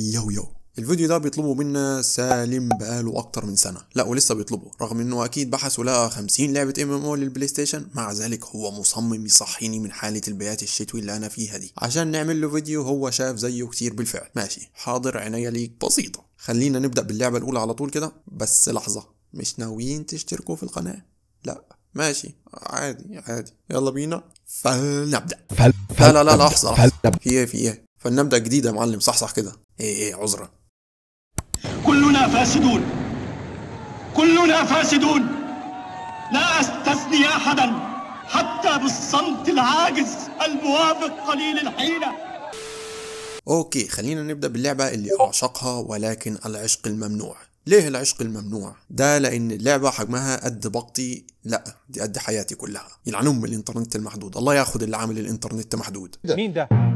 Yo yo. الفيديو ده بيطلبوا منا سالم بقاله أكتر من سنة. لا ولسه بيطلبوا رغم إنه أكيد بحث ولقى 50 لعبة MMO لل PlayStation مع ذلك هو مصمم يصحيني من حالة البيات الشتوي اللي أنا فيها دي. عشان نعمل له فيديو هو شاف زيه كتير بالفعل. ماشي. حاضر عينيا ليك. بسيطة. خلينا نبدأ باللعبة الأولى على طول كده. بس لحظة. مش ناويين تشتركوا في القناة؟ لا. ماشي. عادي عادي. يلا بينا. فلنبدأ. فل... لا لا لا لحظة لحظة. فل... في إيه في إيه؟ فلنبدأ جديد يا معلم. صح صح كده. إيه إيه عذرا. كلنا فاسدون. كلنا فاسدون. لا أستثني أحدا حتى بالصمت العاجز الموافق قليل الحيله okay خلينا نبدأ باللعبة اللي أعشقها ولكن العشق الممنوع. ليه العشق الممنوع؟ ده لأن اللعبة حجمها قد باقتي لا دي قد حياتي كلها. يلعن ام الانترنت المحدود. الله ياخد اللي عامل الإنترنت محدود. مين ده؟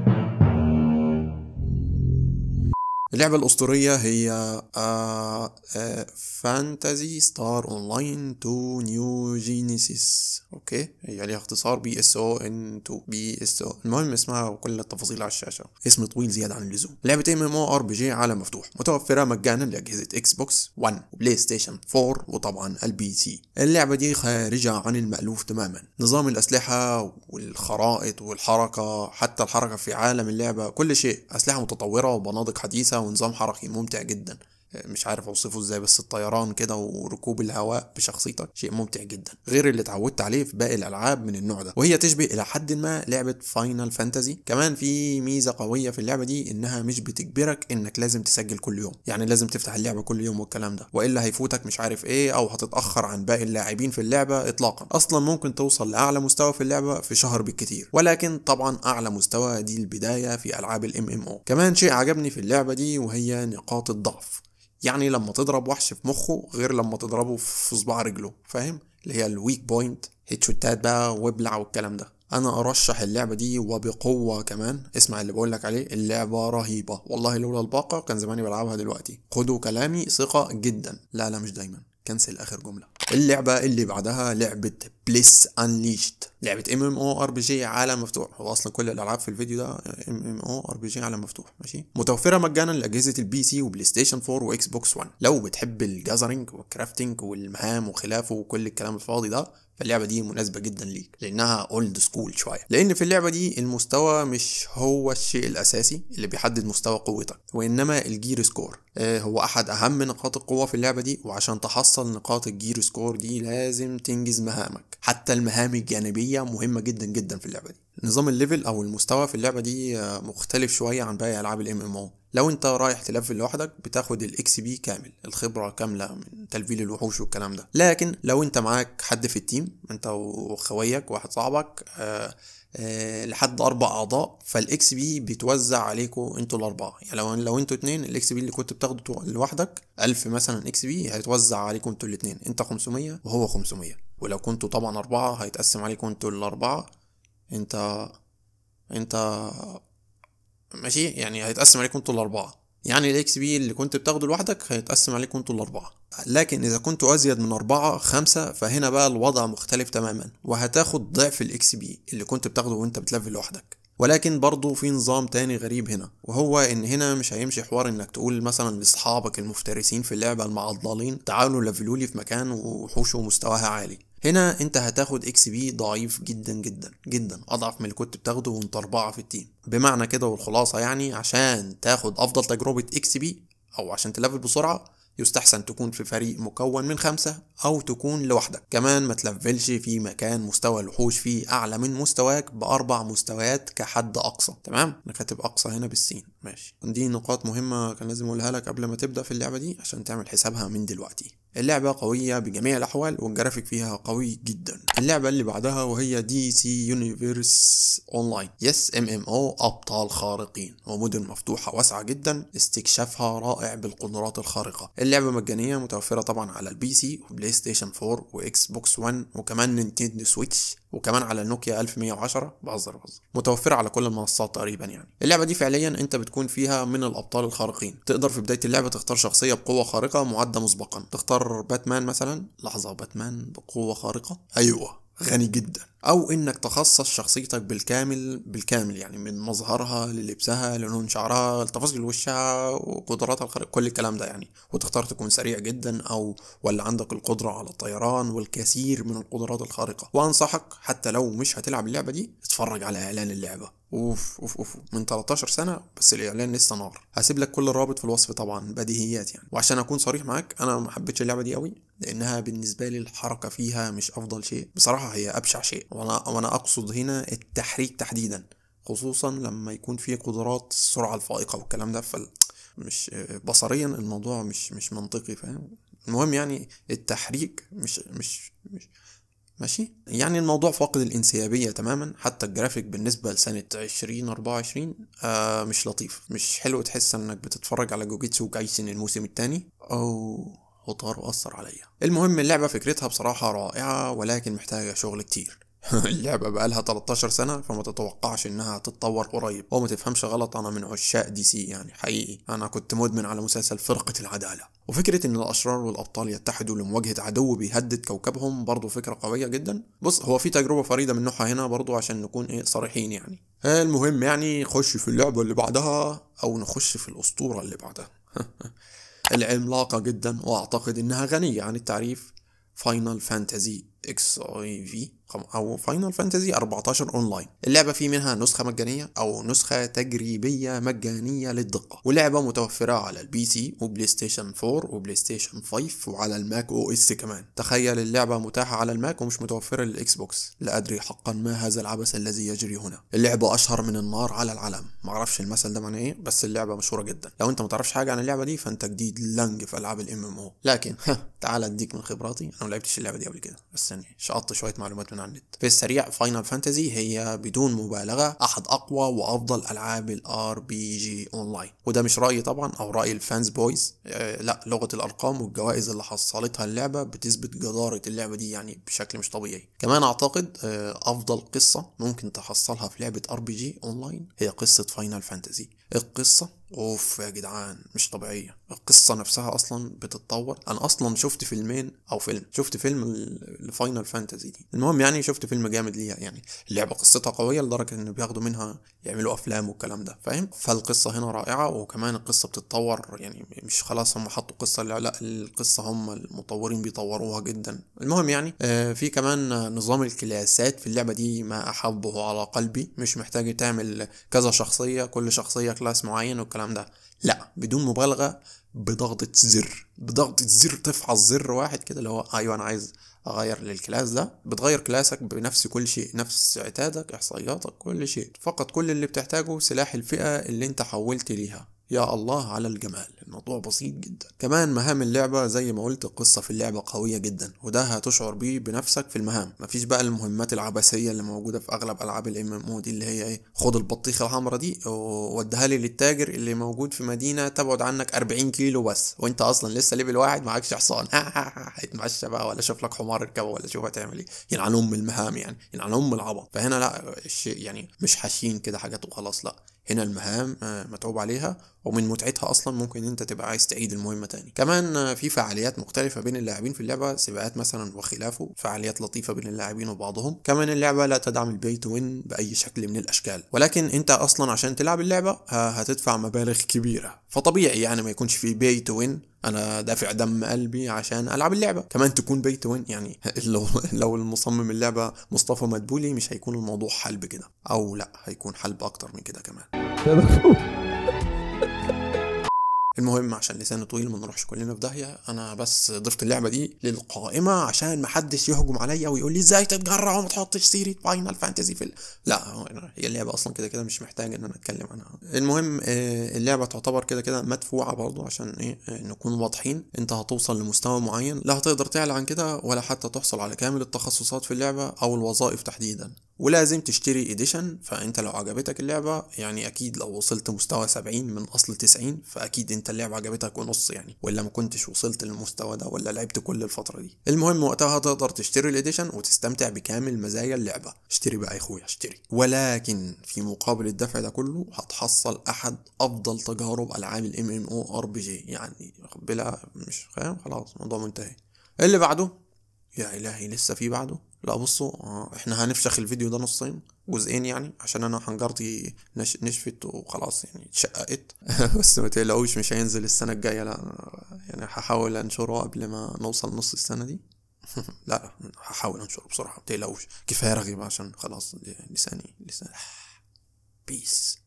اللعبة الأسطورية هي آه آه Phantasy Star Online two New Genesis. Okay؟ هي ليها اختصار بي إس أو إن تو بي إس أو. المهم اسمها وكل التفاصيل على الشاشة. اسم طويل زيادة عن اللزوم. لعبة ام ام أو آر بي جي عالم مفتوح. متوفرة مجانا لأجهزة Xbox 1 و PlayStation 4 وطبعا ال PC اللعبة دي خارجة عن المألوف تماما. نظام الأسلحة والخرائط والحركة حتى الحركة في عالم اللعبة كل شيء. أسلحة متطورة وبنادق حديثة ونظام حركي ممتع جدا. مش عارف اوصفه إزاي بس الطيران كده وركوب الهواء بشخصيتك شيء ممتع جدا. غير اللي اتعودت عليه في باقي الألعاب من النوع ده. وهي تشبه إلى حد ما لعبة Final Fantasy كمان في ميزة قوية في اللعبة دي إنها مش بتجبرك إنك لازم تسجل كل يوم. يعني لازم تفتح اللعبة كل يوم والكلام ده. وإلا هيفوتك مش عارف إيه أو هتتأخر عن باقي اللاعبين في اللعبة اطلاقا. أصلا ممكن توصل لأعلى مستوى في اللعبة في شهر بالكتير. ولكن طبعا أعلى مستوى دي البداية في ألعاب ال MMO كمان شيء عجبني في اللعبة دي وهي نقاط الضعف. يعني لما تضرب وحش في مخه غير لما تضربه في صباع رجله فاهم؟ اللي هي ال weak point head shot ات بقى وابلع والكلام ده. أنا أرشح اللعبة دي وبقوة كمان. اسمع اللي بقول لك عليه اللعبة رهيبة. والله لولا الباقة كان زماني بلعبها دلوقتي. خدوا كلامي ثقة جدا. لا لا مش دايما. cancel آخر جملة. اللعبة اللي بعدها لعبة Bless Unleashed لعبة ام ام أو ار بي جي عالم مفتوح. هو أصلا كل الألعاب في الفيديو ده ام ام أو ار بي جي عالم مفتوح ماشي؟ متوفرة مجانا لأجهزة ال PC و PlayStation 4 و Xbox 1 لو بتحب ال gathering وال crafting والمهام وخلافه وكل الكلام الفاضي ده فاللعبة دي مناسبة جدا ليك لأنها old school شوية. لأن في اللعبة دي المستوى مش هو الشيء الأساسي اللي بيحدد مستوى قوتك وإنما ال gear score آه هو أحد أهم نقاط القوة في اللعبة دي وعشان تحصل نقاط ال gear score دي لازم تنجز مهامك. حتى المهام الجانبية مهمة جدا جدا في اللعبة دي. نظام ال level أو المستوى في اللعبة دي مختلف شوية عن باقي ألعاب ال MMO لو انت رايح تلفل لوحدك بتاخد ال XP كامل الخبرة كاملة من تلفيل الوحوش والكلام ده. لكن لو انت معاك حد في ال team انت وخويك واحد صاحبك آه آه لحد أربع أعضاء فال XP بيتوزع عليكم أنتوا الأربعة. يعني لو لو أنتوا اتنين ال XP اللي كنت بتاخده لوحدك 1000 مثلا XP هيتوزع عليكم أنتوا الاتنين. انت 500 وهو 500 ولو كنتوا طبعا أربعة هيتقسم عليكم أنتوا الأربعة. انت انت ماشي؟ يعني هيتقسم عليكم أنتوا الأربعة. يعني ال XP اللي كنت بتاخده لوحدك هيتقسم عليكم أنتوا الأربعة. لكن إذا كنتوا أزيد من أربعة خمسة فهنا بقى الوضع مختلف تماما. وهتاخد ضعف ال XP اللي كنت بتاخده وأنت بتلفل لوحدك. ولكن برضه في نظام تاني غريب هنا. وهو إن هنا مش هيمشي حوار إنك تقول مثلا لأصحابك المفترسين في اللعبة المعضلين تعالوا لفلوا لي في مكان وحوشه مستواها عالي. هنا انت هتاخد XP ضعيف جدا جدا جدا أضعف من اللي كنت بتاخده وانت أربعة في ال team. بمعنى كده والخلاصة يعني عشان تاخد أفضل تجربة XP أو عشان تلفل بسرعة يستحسن تكون في فريق مكون من خمسة أو تكون لوحدك. كمان ما تلفلش في مكان مستوى الوحوش فيه أعلى من مستواك بأربع مستويات كحد أقصى. تمام؟ أنا كاتب أقصى هنا بالسين. ماشي. دي نقاط مهمة كان لازم أقولها لك قبل ما تبدأ في اللعبة دي عشان تعمل حسابها من دلوقتي. اللعبة قوية بجميع الأحوال والجرافيك فيها قوي جدا. اللعبة اللي بعدها وهي DC Universe Online يس MMO أبطال خارقين. ومدن مفتوحة واسعة جدا. استكشافها رائع بالقدرات الخارقة. اللعبة مجانية متوفرة طبعا على ال PC و PlayStation 4 و Xbox 1 وكمان Nintendo Switch وكمان على النوكيا 1110 بهزر بهزر. متوفرة على كل المنصات تقريبا يعني. اللعبة دي فعليا أنت بتكون فيها من الأبطال الخارقين. تقدر في بداية اللعبة تختار شخصية بقوة خارقة معدة مسبقا. تختار باتمان مثلا؟ لحظة باتمان بقوة خارقة؟ أيوه غني جدا. أو إنك تخصص شخصيتك بالكامل بالكامل يعني من مظهرها للبسها للون شعرها لتفاصيل وشها وقدراتها الخارقة كل الكلام ده يعني. وتختار تكون سريع جدا أو ولا عندك القدرة على الطيران والكثير من القدرات الخارقة. وأنصحك حتى لو مش هتلعب اللعبة دي اتفرج على إعلان اللعبة. أوف أوف أوف. من 13 سنة بس الإعلان لسه نار. هسيب لك كل الرابط في الوصف طبعا بديهيات يعني. وعشان أكون صريح معاك أنا ما حبيتش اللعبة دي قوي لأنها بالنسبة لي الحركة فيها مش أفضل شيء. بصراحة هي أبشع شيء. وأنا وأنا أقصد هنا التحريك تحديدا خصوصا لما يكون في قدرات السرعة الفائقة والكلام ده مش بصريا الموضوع مش مش منطقي فاهم؟ المهم يعني التحريك مش مش مش ماشي؟ يعني الموضوع فاقد الإنسيابية تماما حتى الجرافيك بالنسبة لسنة عشرين أربعة وعشرين آه مش لطيف. مش حلو تحس إنك بتتفرج على Jujutsu Kaisen الموسم التاني. أو وطار أثر عليا. المهم اللعبة فكرتها بصراحة رائعة ولكن محتاجة شغل كتير. اللعبة بقالها 13 سنة فما تتوقعش إنها تتطور قريب. وما تفهمش غلط أنا من عشاق DC يعني حقيقي. أنا كنت مدمن على مسلسل فرقة العدالة. وفكرة إن الأشرار والأبطال يتحدوا لمواجهة عدو بيهدد كوكبهم برضو فكرة قوية جدا. بص هو في تجربة فريدة من نوعها هنا برضو عشان نكون إيه صريحين يعني. المهم يعني خش في اللعبة اللي بعدها أو نخش في الأسطورة اللي بعدها. العملاقة جدا وأعتقد إنها غنية عن التعريف. Final Fantasy XIV أو Final Fantasy 14 اونلاين اللعبة في منها نسخة مجانية أو نسخة تجريبية مجانية للدقة. ولعبة متوفرة على ال PC و PlayStation 4 و PlayStation 5 وعلى ال macOS كمان. تخيل اللعبة متاحة على الماك ومش متوفرة لل Xbox لا أدري حقا ما هذا العبث الذي يجري هنا. اللعبة أشهر من النار على العلم معرفش المثل ده معناه إيه بس اللعبة مشهورة جدا. لو أنت ما تعرفش حاجة عن اللعبة دي فأنت جديد لنج في ألعاب ال MMO لكن تعال أديك من خبراتي. أنا ما لعبتش اللعبة دي قبل كده. بس شقطت شوية معلومات من على النت. في السريع Final Fantasy هي بدون مبالغة أحد أقوى وأفضل ألعاب ال RPG online وده مش رأيي طبعا أو رأي ال fanboys. آه لا لغة الأرقام والجوائز اللي حصلتها اللعبة بتثبت جدارة اللعبة دي يعني بشكل مش طبيعي. كمان أعتقد آه أفضل قصة ممكن تحصلها في لعبة RPG online هي قصة Final Fantasy القصة. أوف يا جدعان مش طبيعية. القصة نفسها أصلا بتتطور. أنا أصلا شفت فيلمين أو فيلم شفت فيلم ال Final Fantasy دي. المهم يعني شفت فيلم جامد ليها يعني اللعبة قصتها قوية لدرجة إن بياخدوا منها يعملوا أفلام والكلام ده فاهم؟ فالقصة هنا رائعة وكمان القصة بتتطور يعني مش خلاص هم حطوا قصة لا, لا القصة هم المطورين بيطوروها جدا. المهم يعني آه في كمان نظام الكلاسات في اللعبة دي ما أحبه على قلبي. مش محتاج تعمل كذا شخصية كل شخصية class معين والكلام ده. لا بدون مبالغة بضغطة زر. بضغطة زر تفعل زر واحد كده اللي هو أيوه أنا عايز أغير لل class ده. بتغير كلاسك بنفس كل شيء نفس عتادك إحصائياتك كل شيء. فقط كل اللي بتحتاجه سلاح الفئة اللي انت حولت ليها. يا الله على الجمال. الموضوع بسيط جدا. كمان مهام اللعبة زي ما قلت القصة في اللعبة قوية جدا وده هتشعر بيه بنفسك في المهام. مفيش بقى المهمات العبثية اللي موجودة في أغلب ألعاب ال MMO دي اللي هي إيه خد البطيخة الحمراء دي ووديها لي للتاجر اللي موجود في مدينة تبعد عنك 40 كيلو بس وأنت أصلا لسه level واحد معكش حصان. هيتمشى بقى ولا شوف لك حمار اركبه ولا شوف هتعمل إيه. يلعن ام المهام يعني يلعن ام العبط. فهنا لا الشيء يعني مش حاشين كده حاجات وخلاص لا. هنا المهام متعوب عليها ومن متعتها أصلا ممكن أنت تبقى عايز تعيد المهمة تاني. كمان في فعاليات مختلفة بين اللاعبين في اللعبة سباقات مثلا وخلافه فعاليات لطيفة بين اللاعبين وبعضهم. كمان اللعبة لا تدعم ال pay to win بأي شكل من الأشكال. ولكن أنت أصلا عشان تلعب اللعبة هتدفع مبالغ كبيرة. فطبيعي يعني ما يكونش في pay to win أنا دافع دم قلبي عشان ألعب اللعبة. كمان تكون pay to win يعني لو لو المصمم اللعبة مصطفى مدبولي مش هيكون الموضوع حلب كده. أو لا هيكون حلب أكتر من كده كمان. المهم عشان لسانه طويل ما نروحش كلنا في داهية أنا بس ضفت اللعبة دي للقائمة عشان ما حدش يهجم عليا ويقول لي إزاي تتجرع وما تحطش سيره فاينل فانتزي في. لا هي اللعبة أصلا كده كده مش محتاج إن أنا أتكلم عنها. المهم اللعبة تعتبر كده كده مدفوعة برضو عشان إيه نكون واضحين. أنت هتوصل لمستوى معين لا هتقدر تعلى عن كده ولا حتى تحصل على كامل التخصصات في اللعبة أو الوظائف تحديدا. ولازم تشتري edition فأنت لو عجبتك اللعبة يعني أكيد لو وصلت مستوى 70 من أصل 90 فأكيد أنت اللعبة عجبتك ونص يعني ولا ما كنتش وصلت للمستوى ده ولا لعبت كل الفترة دي؟ المهم وقتها تقدر تشتري ال edition وتستمتع بكامل مزايا اللعبة. اشتري بقى يا أخويا اشتري. ولكن في مقابل الدفع ده كله هتحصل أحد أفضل تجارب ألعاب الام ام أو ار بي جي يعني بلا مش فاهم؟ خلاص الموضوع منتهي. اللي بعده؟ يا إلهي لسه في بعده؟ لا بصوا آه، إحنا هنفشخ الفيديو ده نصين جزئين يعني عشان أنا حنجرتي نش... نشفت وخلاص يعني اتشققت. بس ما تقلقوش مش هينزل السنة الجاية لا يعني هحاول أنشره قبل ما نوصل نص السنة دي. لا هحاول أنشره بسرعة ما تقلقوش كفاية رغي عشان خلاص لساني لساني بيس